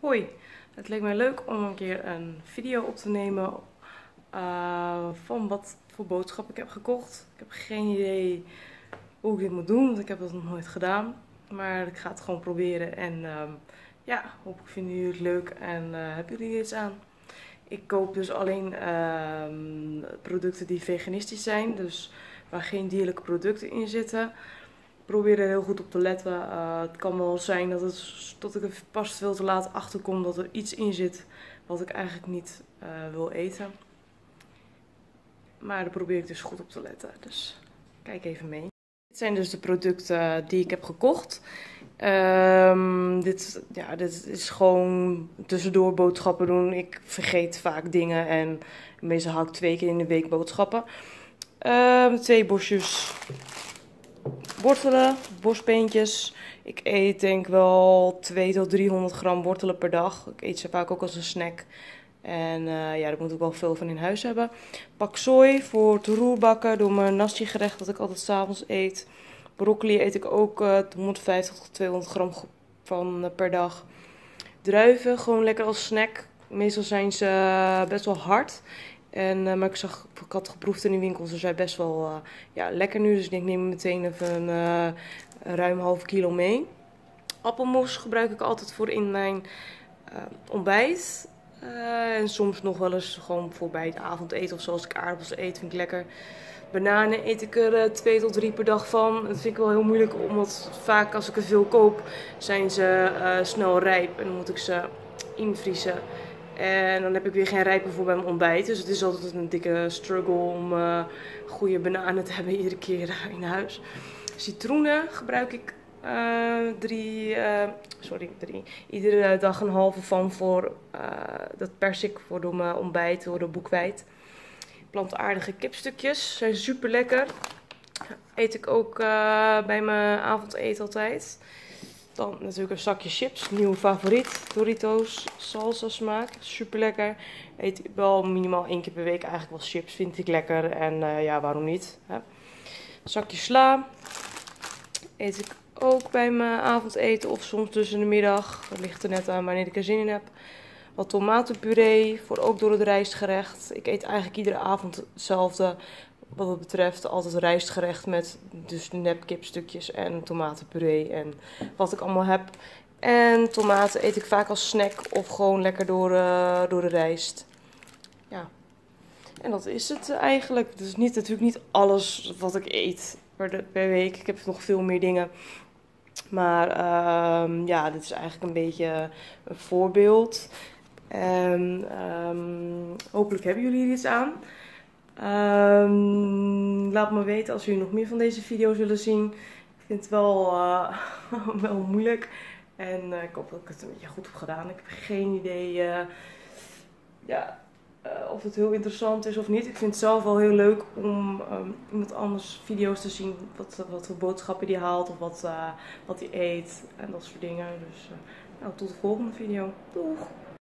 Hoi, het leek mij leuk om een keer een video op te nemen uh, van wat voor boodschap ik heb gekocht. Ik heb geen idee hoe ik dit moet doen, want ik heb dat nog nooit gedaan. Maar ik ga het gewoon proberen en uh, ja, hopelijk vinden jullie het leuk en uh, hebben jullie iets aan. Ik koop dus alleen ehm, producten die veganistisch zijn, dus waar geen dierlijke producten in zitten probeer er heel goed op te letten. Uh, het kan wel zijn dat, het, dat ik er pas veel te laat achter kom dat er iets in zit wat ik eigenlijk niet uh, wil eten. Maar daar probeer ik dus goed op te letten. Dus kijk even mee. Dit zijn dus de producten die ik heb gekocht. Um, dit, ja, dit is gewoon tussendoor boodschappen doen. Ik vergeet vaak dingen en meestal hou ik twee keer in de week boodschappen. Um, twee bosjes wortelen, bosbeentjes. Ik eet denk wel 2 tot 300 gram wortelen per dag. Ik eet ze vaak ook als een snack. En uh, ja, daar moet ik wel veel van in huis hebben. Pak sooi voor te roerbakken door mijn nasi gerecht dat ik altijd s'avonds eet. Broccoli eet ik ook uh, 150 tot 200 gram van uh, per dag. Druiven, gewoon lekker als snack. Meestal zijn ze eh, best wel hard. En, uh, maar ik zag, ik had geproefd in de winkel, ze zijn best wel uh, ja, lekker nu. Dus ik neem meteen even een uh, ruim half kilo mee. Appelmos gebruik ik altijd voor in mijn ontbijt. en soms nog wel eens gewoon voor bij het avondeten of zoals ik aardappels eet, vind ik lekker. Bananen eet ik er twee tot drie per dag van. Dat vind ik wel heel moeilijk, omdat vaak als ik er veel koop, zijn ze snel rijp. En dan moet ik ze invriezen. En dan heb ik weer geen rijpe voor bij mijn ontbijt. Dus het is altijd een dikke struggle om uh, goede bananen te hebben iedere keer in huis. Citroenen gebruik ik uh, drie, uh, sorry, drie, iedere dag een halve van voor dat pers ik voor door mijn ontbijt, door de boekwijd. Plantaardige kipstukjes zijn super lekker. Eet ik ook bij mijn avondeten altijd. Dan natuurlijk een zakje chips, nieuwe favoriet. Doritos, salsa smaak, super lekker. Eet wel minimaal één keer per week eigenlijk wel chips, vind ik lekker. En uh, ja, waarom niet? Hè? Zakje sla. Eet ik ook bij mijn avondeten of soms tussen de middag. Dat ligt er net aan wanneer ik er zin in heb. Wat tomatenpuree, voor ook door het rijstgerecht. Ik eet eigenlijk iedere avond hetzelfde wat het betreft altijd rijstgerecht met dus nepkipstukjes en tomatenpuree en wat ik allemaal heb. En tomaten eet ik vaak als snack of gewoon lekker door, uh, door de rijst. Ja. En dat is het eigenlijk. Dus niet, natuurlijk niet alles wat ik eet per, de, per week. Ik heb nog veel meer dingen. Maar uh, ja, dit is eigenlijk een beetje een voorbeeld. En um, hopelijk hebben jullie hier iets aan. Um, laat me weten als jullie nog meer van deze video's willen zien. Ik vind het wel, uh, wel moeilijk. En uh, ik hoop dat ik het een beetje goed heb gedaan. Ik heb geen idee uh, ja, of het heel interessant is of niet. Ik vind het zelf wel heel leuk om um, iemand anders video's te zien. Wat, wat voor boodschappen die haalt of wat, wat hij eet en dat soort dingen. Dus nou, tot de volgende video. Doeg!